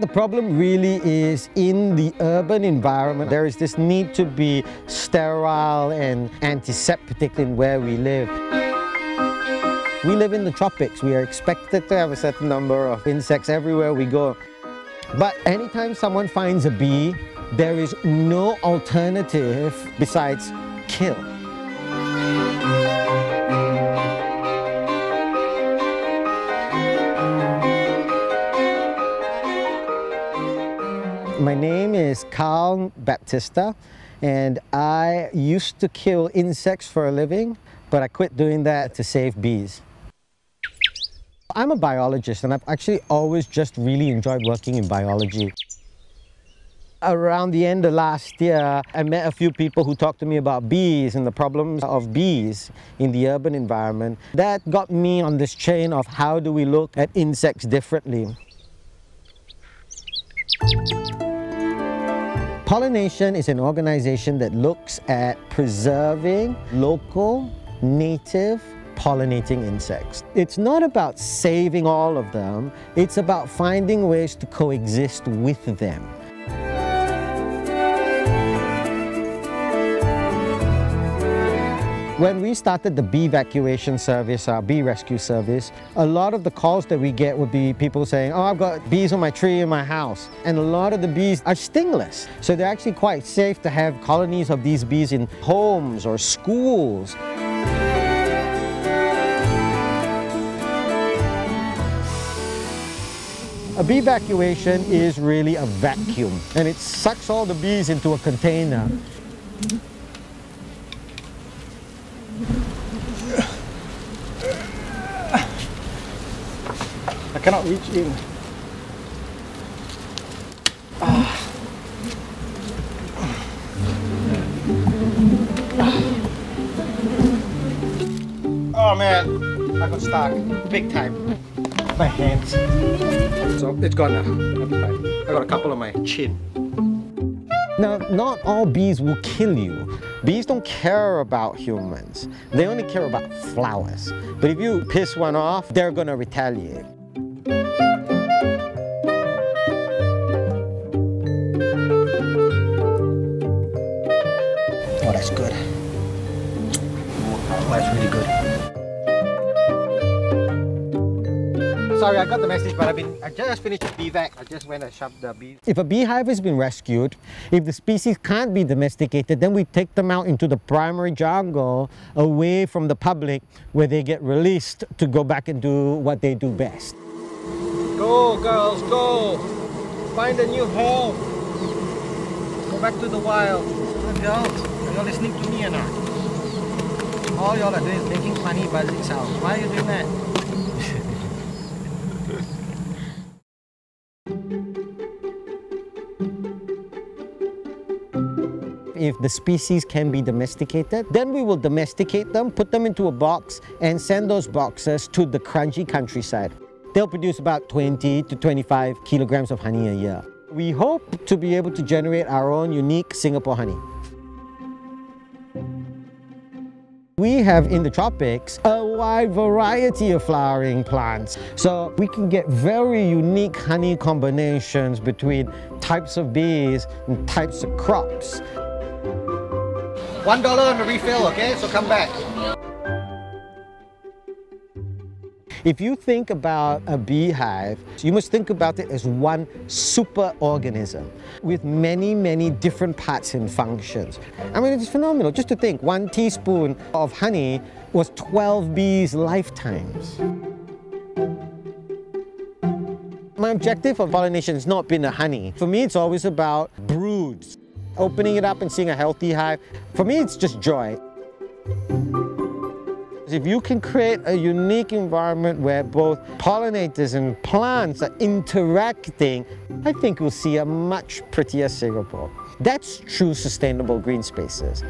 the problem really is in the urban environment. There is this need to be sterile and antiseptic in where we live. We live in the tropics. We are expected to have a certain number of insects everywhere we go. But anytime someone finds a bee, there is no alternative besides kill. My name is Carl Baptista and I used to kill insects for a living, but I quit doing that to save bees. I'm a biologist and I've actually always just really enjoyed working in biology. Around the end of last year, I met a few people who talked to me about bees and the problems of bees in the urban environment. That got me on this chain of how do we look at insects differently. Pollen Nation is an organization that looks at preserving local, native, pollinating insects. It's not about saving all of them, it's about finding ways to coexist with them. When we started the bee evacuation service, uh, our bee rescue service, a lot of the calls that we get would be people saying, oh, I've got bees on my tree in my house. And a lot of the bees are stingless. So they're actually quite safe to have colonies of these bees in homes or schools. A bee evacuation is really a vacuum and it sucks all the bees into a container. I cannot reach in. Ah. Oh man, I got stuck big time. My hands. So it's gone now. I'll be fine. I got a couple on my chin. Now, not all bees will kill you. Bees don't care about humans. They only care about flowers. But if you piss one off, they're gonna retaliate. Sorry, I got the message, but I've been I just finished a bee vac. I just went and shoved the bee. If a beehive has been rescued, if the species can't be domesticated, then we take them out into the primary jungle away from the public where they get released to go back and do what they do best. Go, girls, go! Find a new home. Go back to the wild. Girls, are you listening to me or not? All y'all are doing is making funny buzzing sounds. Why are you doing that? If the species can be domesticated, then we will domesticate them, put them into a box, and send those boxes to the Kranji countryside. They'll produce about 20 to 25 kilograms of honey a year. We hope to be able to generate our own unique Singapore honey. We have in the tropics a wide variety of flowering plants. So we can get very unique honey combinations between types of bees and types of crops. One dollar on the refill, okay? So come back. If you think about a beehive, you must think about it as one super organism with many, many different parts and functions. I mean, it's phenomenal just to think one teaspoon of honey was 12 bees' lifetimes. My objective of Pollen Nation has not been the honey. For me, it's always about broods. Opening it up and seeing a healthy hive, for me, it's just joy. If you can create a unique environment where both pollinators and plants are interacting, I think we'll see a much prettier Singapore. That's true sustainable green spaces.